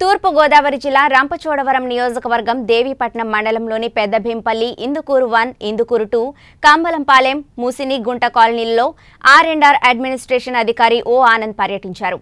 తూర్పుగోదావరి జిల్లా రంపచోడవరం నియోజకవర్గం దేవీపట్నం మండలంలోని పెద్దభీంపల్లి ఇందుకూరు వన్ ఇందుకూరు టూ కంబలంపాలెం ముసిని గుంట కాలనీల్లో ఆర్ అడ్మినిస్ట్రేషన్ అధికారి ఓ ఆనంద్ పర్యటించారు.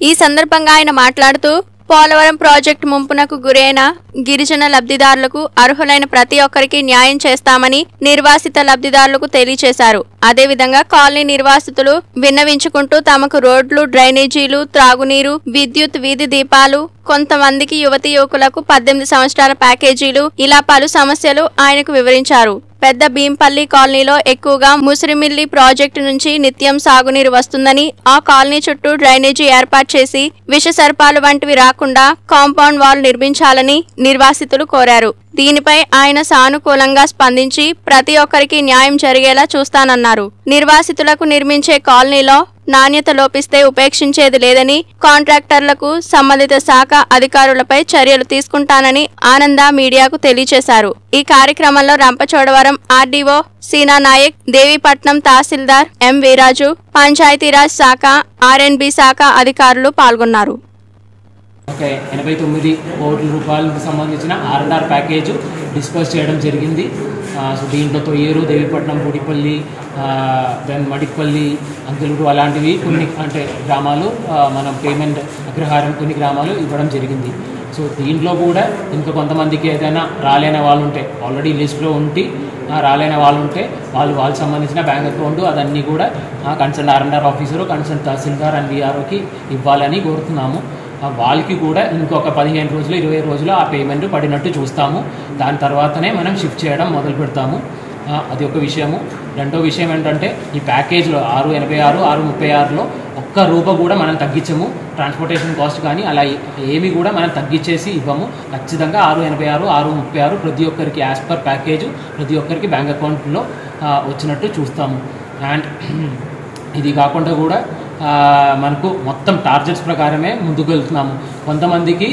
ఈ సందర్భంగా ఆయన మాట్లాడుతూ పోలవరం ప్రాజెక్టు ముంపునకు గురైన గిరిజన లబ్ధిదారులకు అర్హులైన ప్రతి ఒక్కరికి న్యాయం చేస్తామని నిర్వాసిత లబ్ధిదారులకు తెలియజేశారు అదేవిధంగా కాలనీ నిర్వాసితులు విన్నవించుకుంటూ తమకు రోడ్లు డ్రైనేజీలు త్రాగునీరు విద్యుత్ వీధి దీపాలు కొంతమందికి యువతి యువకులకు పద్దెనిమిది సంవత్సరాల ప్యాకేజీలు ఇలా పలు సమస్యలు ఆయనకు వివరించారు. పెద్ద భీంపల్లి కాలనీలో ఎక్కువగా ముసిరిమిల్లి ప్రాజెక్టు నుంచి నిత్యం సాగునీరు వస్తుందని ఆ కాలనీ చుట్టూ డ్రైనేజీ ఏర్పాటు చేసి విష సర్పాలు వంటివి రాకుండా కాంపౌండ్ వాల్ నిర్మించాలని నిర్వాసితులు కోరారు. దీనిపై ఆయన సానుకూలంగా స్పందించి ప్రతి ఒక్కరికి న్యాయం జరిగేలా చూస్తానన్నారు. నిర్వాసితులకు నిర్మించే కాలనీలో నాణ్యత లోపిస్తే ఉపేక్షించేది లేదని కాంట్రాక్టర్లకు సంబంధిత శాఖ అధికారులపై చర్యలు తీసుకుంటానని ఆనంద మీడియాకు తెలియజేశారు ఈ కార్యక్రమంలో రంపచోడవరం ఆర్డీఓ సీనా నాయక్ దేవీపట్నం తహసీల్దార్ ఎం వీరాజు పంచాయతీరాజ్ శాఖ ఆర్ఎన్బి శాఖ అధికారులు పాల్గొన్నారు. ఎనభై తొమ్మిది కోట్ల రూపాయలకు సంబంధించిన ఆర్ఎన్ఆర్ ప్యాకేజ్ డిస్కస్ చేయడం జరిగింది. సో దీంట్లో తొయ్యేరు దేవిపట్నం గుడిపల్లి దెన్ మడిపల్లి అంకులుడు అలాంటివి కొన్ని అంటే గ్రామాలు మనం పేమెంట్ అగ్రహారం కొన్ని గ్రామాలు ఇవ్వడం జరిగింది. సో దీంట్లో కూడా ఇంకా కొంతమందికి ఏదైనా రాలేని వాళ్ళు ఉంటే ఆల్రెడీ లిస్ట్లో ఉండి రాలేని వాళ్ళు ఉంటే వాళ్ళు వాళ్ళకి సంబంధించిన బ్యాంక్ అకౌంట్ అదన్నీ కూడా concern RNR officer concern tahsildar and విఆర్ఓకి ఇవ్వాలని కోరుతున్నాము. వాళ్ళకి కూడా ఇంకొక పదిహేను రోజులు ఇరవై రోజులు ఆ పేమెంట్ పడినట్టు చూస్తాము. దాని తర్వాతనే మనం షిఫ్ట్ చేయడం మొదలు పెడతాము. అది ఒక విషయము. రెండో విషయం ఏంటంటే ఈ ప్యాకేజ్లో ఆరు ఎనభై ఆరు ఆరు ముప్పై ఆరులో ఒక్క రూప కూడా మనం తగ్గించము. ట్రాన్స్పోర్టేషన్ కాస్ట్ కానీ అలా ఏమి కూడా మనం తగ్గించేసి ఇవ్వము. ఖచ్చితంగా ఆరు ఎనభై ఆరు ఆరు ముప్పై ఆరు ప్రతి ఒక్కరికి యాజ్ పర్ ప్యాకేజ్ ప్రతి ఒక్కరికి బ్యాంక్ అకౌంట్లో వచ్చినట్టు చూస్తాము. అండ్ ఇది కాకుండా కూడా మనకు మొత్తం టార్గెట్స్ ప్రకారమే ముందుకు వెళ్తున్నాము. కొంతమందికి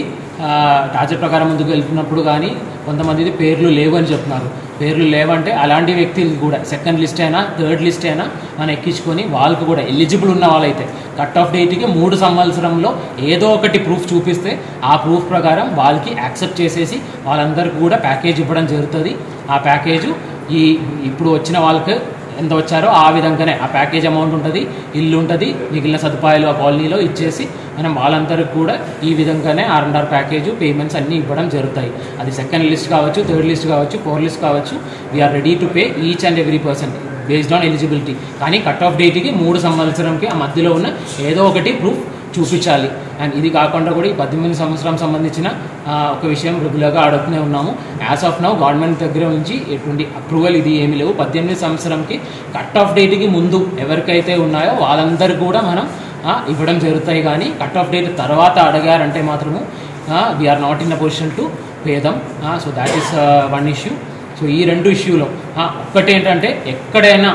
టార్జెట్ టార్గెట్ ప్రకారం ముందుకు వెళ్తున్నప్పుడు కానీ కొంతమంది పేర్లు లేవు అని చెప్తున్నారు. పేర్లు లేవంటే అలాంటి వ్యక్తులు కూడా సెకండ్ లిస్ట్ అయినా థర్డ్ లిస్ట్ అయినా మనం ఎక్కించుకొని వాళ్ళకు కూడా ఎలిజిబుల్ ఉన్న వాళ్ళైతే కట్ ఆఫ్ డేట్కి మూడు సంవత్సరంలో ఏదో ఒకటి ప్రూఫ్ చూపిస్తే ఆ ప్రూఫ్ ప్రకారం వాళ్ళకి యాక్సెప్ట్ చేసేసి వాళ్ళందరికీ కూడా ప్యాకేజ్ ఇవ్వడం జరుగుతుంది. ఆ ప్యాకేజ్ ఈ ఇప్పుడు వచ్చిన వాళ్ళకి ఎంత వచ్చారో ఆ విధంగానే. ఆ ప్యాకేజ్ అమౌంట్ ఉంటుంది ఇల్లు ఉంటుంది మిగిలిన సదుపాయాలు ఆ కాలనీలో ఇచ్చేసి మనం వాళ్ళందరికీ కూడా ఈ విధంగానే R and R package payments అన్నీ ఇవ్వడం జరుగుతాయి. అది సెకండ్ లిస్ట్ కావచ్చు థర్డ్ లిస్ట్ కావచ్చు ఫోర్ లిస్ట్ కావచ్చు we are ready to pay each and every person based on eligibility కానీ కట్ ఆఫ్ డేట్కి మూడు సంవత్సరంకి ఆ మధ్యలో ఉన్న ఏదో ఒకటి ప్రూఫ్ చూపించాలి. అండ్ ఇది కాకుండా కూడా ఈ పద్దెనిమిది సంవత్సరం సంబంధించిన ఒక విషయం రెగ్యులర్గా అడుగుతూనే ఉన్నాము. యాజ్ ఆఫ్ నౌ గవర్నమెంట్ దగ్గర నుంచి ఎటువంటి అప్రూవల్ ఇది ఏమీ లేవు. పద్దెనిమిది సంవత్సరంకి కట్ ఆఫ్ డేట్కి ముందు ఎవరికైతే ఉన్నాయో వాళ్ళందరూ కూడా మనం ఇవ్వడం జరుగుతాయి. కానీ కట్ ఆఫ్ డేట్ తర్వాత అడిగారంటే మాత్రము we are not in a position to pay them so that is one issue so ఈ రెండు ఇష్యూలో ఒక్కటేంటంటే ఎక్కడైనా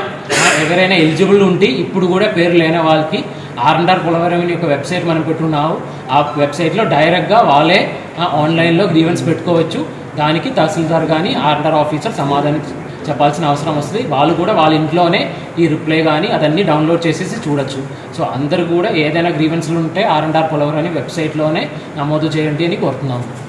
ఎవరైనా ఎలిజిబుల్ ఉంటే ఇప్పుడు కూడా పేరు లేని వాళ్ళకి ఆర్ అండ్ ఆర్ పోలవరం ఒక వెబ్సైట్ మనం పెట్టున్నాము. ఆ వెబ్సైట్లో డైరెక్ట్గా వాళ్ళే ఆన్లైన్లో గ్రీవెన్స్ పెట్టుకోవచ్చు. దానికి తహసీల్దార్ కానీ ఆర్ ఆఫీసర్ సమాధానం చెప్పాల్సిన అవసరం వస్తుంది. వాళ్ళు కూడా వాళ్ళ ఇంట్లోనే ఈ రిప్లై కానీ అదన్నీ డౌన్లోడ్ చేసేసి చూడొచ్చు. సో అందరు కూడా ఏదైనా గ్రీవెన్స్లు ఉంటే ఆర్ అండ్ పోలవరం అనే వెబ్సైట్లోనే నమోదు చేయండి అని కోరుతున్నాము.